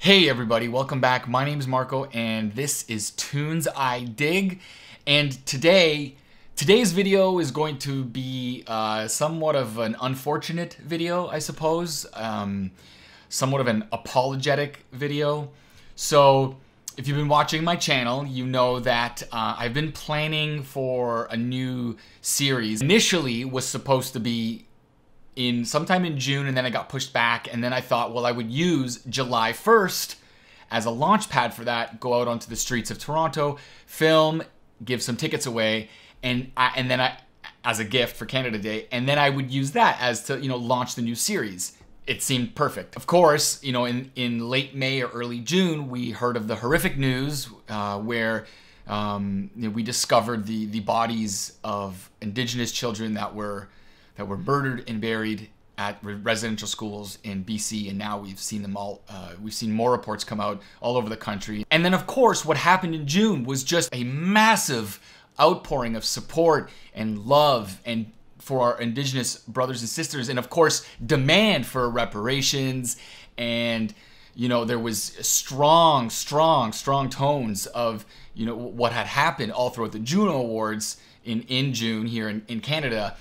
Hey everybody, welcome back. My name is Marco and this is Tunes I Dig. And today, today's video is going to be uh, somewhat of an unfortunate video, I suppose. Um, somewhat of an apologetic video. So, if you've been watching my channel, you know that uh, I've been planning for a new series. Initially was supposed to be in sometime in June and then it got pushed back and then I thought well I would use July 1st as a launch pad for that go out onto the streets of Toronto film give some tickets away and I, and then I as a gift for Canada Day and then I would use that as to you know launch the new series it seemed perfect. Of course, you know, in, in late May or early June, we heard of the horrific news uh, where um, you know, we discovered the, the bodies of Indigenous children that were that were murdered and buried at residential schools in BC, and now we've seen them all. Uh, we've seen more reports come out all over the country. And then, of course, what happened in June was just a massive outpouring of support and love and for our indigenous brothers and sisters and of course demand for reparations and you know there was strong strong strong tones of you know what had happened all throughout the juno awards in in june here in, in canada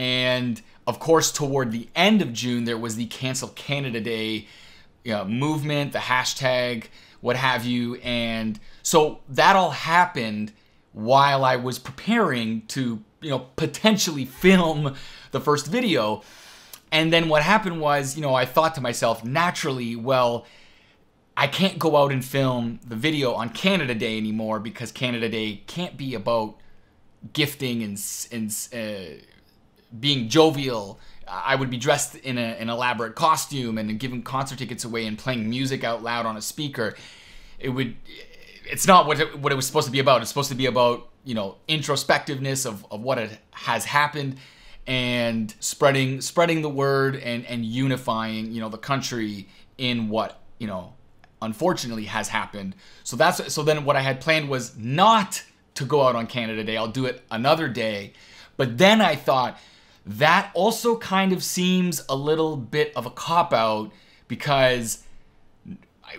and of course, toward the end of June, there was the Cancel Canada Day you know, movement, the hashtag, what have you. And so that all happened while I was preparing to, you know, potentially film the first video. And then what happened was, you know, I thought to myself, naturally, well, I can't go out and film the video on Canada Day anymore because Canada Day can't be about gifting and, and uh, being jovial. I would be dressed in a, an elaborate costume and giving concert tickets away and playing music out loud on a speaker. It would. It's not what it, what it was supposed to be about. It's supposed to be about you know introspectiveness of, of what it has happened and spreading spreading the word and and unifying you know the country in what you know unfortunately has happened. So that's so then what I had planned was not to go out on Canada Day. I'll do it another day. But then I thought that also kind of seems a little bit of a cop out because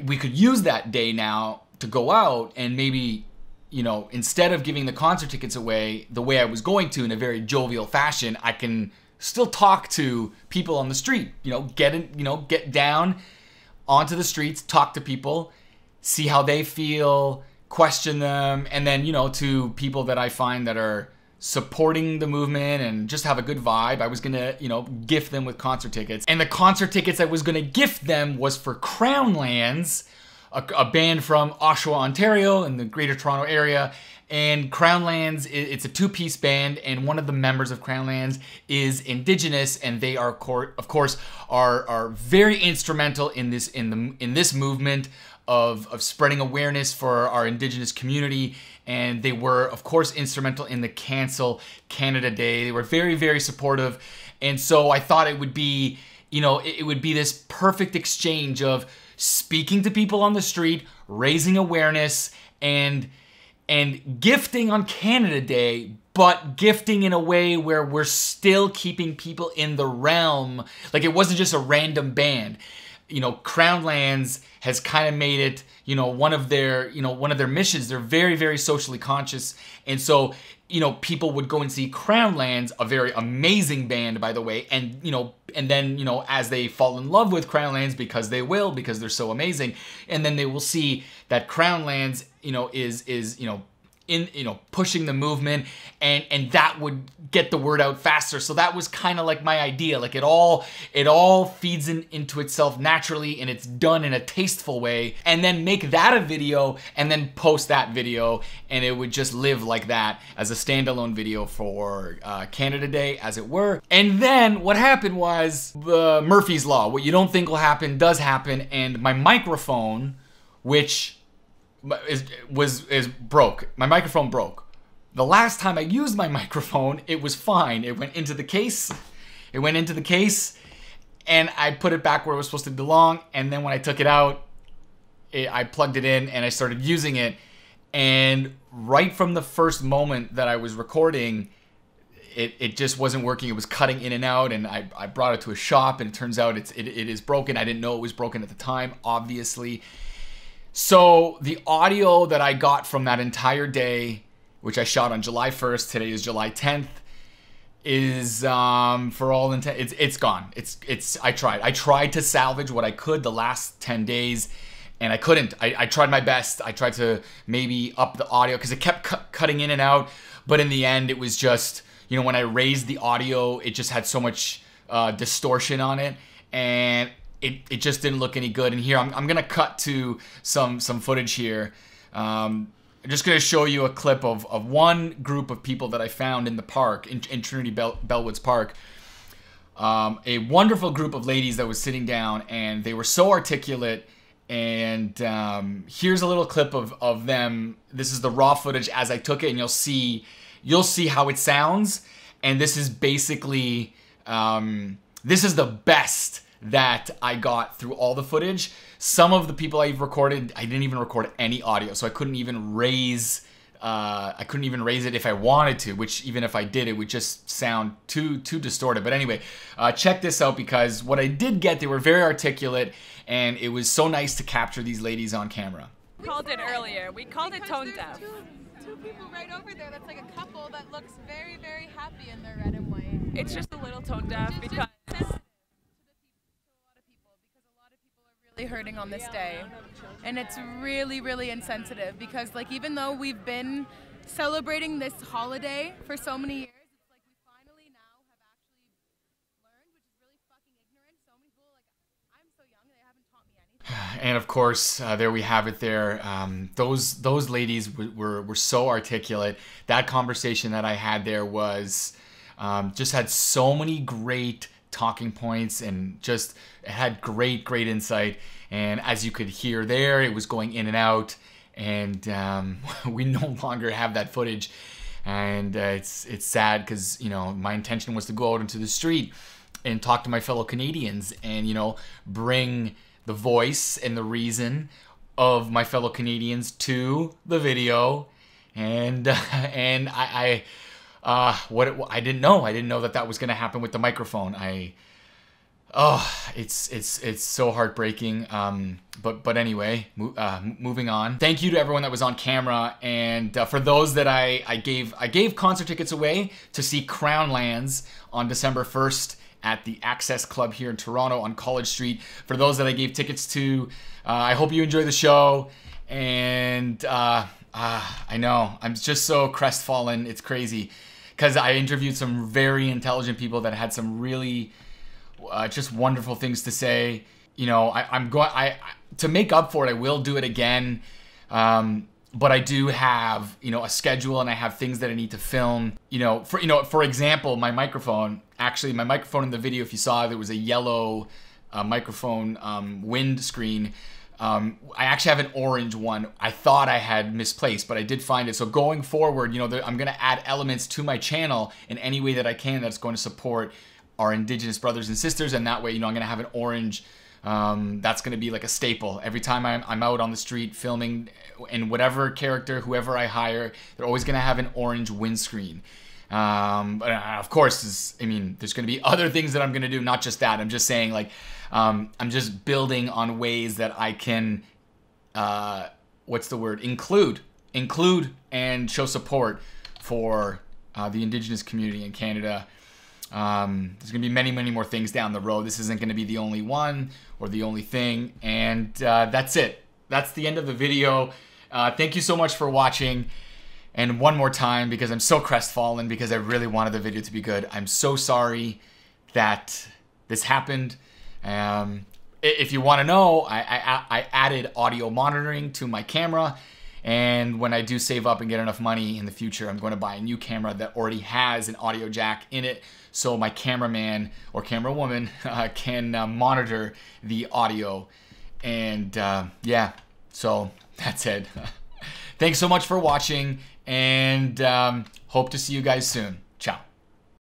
we could use that day now to go out and maybe you know instead of giving the concert tickets away the way I was going to in a very jovial fashion I can still talk to people on the street you know get in you know get down onto the streets talk to people see how they feel question them and then you know to people that I find that are supporting the movement and just have a good vibe. I was gonna, you know, gift them with concert tickets. And the concert tickets I was gonna gift them was for Crownlands, a, a band from Oshawa, Ontario, in the Greater Toronto area. And Crownlands, it's a two-piece band, and one of the members of Crownlands is Indigenous, and they are, of course, are are very instrumental in this in the in this movement of, of spreading awareness for our Indigenous community. And they were, of course, instrumental in the Cancel Canada Day. They were very, very supportive. And so I thought it would be, you know, it, it would be this perfect exchange of speaking to people on the street, raising awareness, and and gifting on Canada Day, but gifting in a way where we're still keeping people in the realm. Like it wasn't just a random band you know, Crownlands has kind of made it, you know, one of their, you know, one of their missions. They're very, very socially conscious. And so, you know, people would go and see Crownlands, a very amazing band, by the way, and, you know, and then, you know, as they fall in love with Crownlands, because they will, because they're so amazing, and then they will see that Crownlands, you know, is, is, you know, in you know pushing the movement and and that would get the word out faster. So that was kind of like my idea. Like it all it all feeds in, into itself naturally and it's done in a tasteful way. And then make that a video and then post that video and it would just live like that as a standalone video for uh, Canada Day as it were. And then what happened was the Murphy's Law what you don't think will happen does happen and my microphone which is was is broke. My microphone broke. The last time I used my microphone, it was fine. It went into the case. It went into the case, and I put it back where it was supposed to belong. And then when I took it out, it, I plugged it in and I started using it. And right from the first moment that I was recording, it, it just wasn't working. It was cutting in and out, and I, I brought it to a shop, and it turns out it's it, it is broken. I didn't know it was broken at the time, obviously. So the audio that I got from that entire day, which I shot on July 1st, today is July 10th, is um, for all intent it's it's gone. It's it's I tried. I tried to salvage what I could the last 10 days and I couldn't. I, I tried my best. I tried to maybe up the audio because it kept cu- cutting in and out. But in the end, it was just you know when I raised the audio, it just had so much uh, distortion on it, and it, it just didn't look any good. And here I'm, I'm gonna cut to some some footage here. Um, I'm just gonna show you a clip of, of one group of people that I found in the park in, in Trinity Bell, Bellwoods Park. Um, a wonderful group of ladies that was sitting down, and they were so articulate and um, here's a little clip of, of them. This is the raw footage as I took it, and you'll see you'll see how it sounds. And this is basically um, this is the best that I got through all the footage. Some of the people I've recorded, I didn't even record any audio, so I couldn't even raise uh, I couldn't even raise it if I wanted to, which even if I did, it would just sound too too distorted. But anyway, uh, check this out because what I did get, they were very articulate, and it was so nice to capture these ladies on camera. We called it earlier. We called because it tone deaf. Two, two people right over there. That's like a couple that looks very very happy in their red and white. It's just a little tone deaf because. really hurting on this day. And it's really, really insensitive because, like, even though we've been celebrating this holiday for so many years. And of course, uh, there we have it. There, um, those those ladies were were so articulate. That conversation that I had there was um, just had so many great talking points and just had great, great insight. And as you could hear there, it was going in and out, and um, we no longer have that footage. And uh, it's it's sad because you know my intention was to go out into the street and talk to my fellow Canadians, and you know bring the voice and the reason of my fellow Canadians to the video, and uh, and I. I uh, what it, I didn't know. I didn't know that that was going to happen with the microphone. I, oh, it's it's it's so heartbreaking. Um, but but anyway, mo- uh, moving on. Thank you to everyone that was on camera, and uh, for those that I I gave I gave concert tickets away to see Crownlands on December first at the Axis Club here in Toronto on College Street. For those that I gave tickets to, uh, I hope you enjoy the show. And uh, uh, I know I'm just so crestfallen. It's crazy because I interviewed some very intelligent people that had some really uh, just wonderful things to say. You know, I, am going. I, to make up for it, I will do it again. Um, but I do have you know a schedule and I have things that I need to film. You know, for you know, for example, my microphone. Actually, my microphone in the video, if you saw, there was a yellow uh, microphone um, wind screen. Um, I actually have an orange one. I thought I had misplaced, but I did find it. So going forward, you know, I'm going to add elements to my channel in any way that I can that's going to support our indigenous brothers and sisters. And that way, you know, I'm going to have an orange. Um, that's going to be like a staple. Every time I'm, I'm out on the street filming, and whatever character, whoever I hire, they're always going to have an orange windscreen. Um, but uh, of course, I mean, there's going to be other things that I'm going to do, not just that. I'm just saying, like, um, I'm just building on ways that I can, uh, what's the word? Include, include, and show support for uh, the Indigenous community in Canada. Um, there's going to be many, many more things down the road. This isn't going to be the only one or the only thing. And uh, that's it. That's the end of the video. Uh, thank you so much for watching. And one more time, because I'm so crestfallen, because I really wanted the video to be good, I'm so sorry that this happened. Um, if you want to know, I, I, I added audio monitoring to my camera. And when I do save up and get enough money in the future, I'm going to buy a new camera that already has an audio jack in it. So my cameraman or camera woman uh, can uh, monitor the audio. And uh, yeah, so that's it. Thanks so much for watching and um, hope to see you guys soon.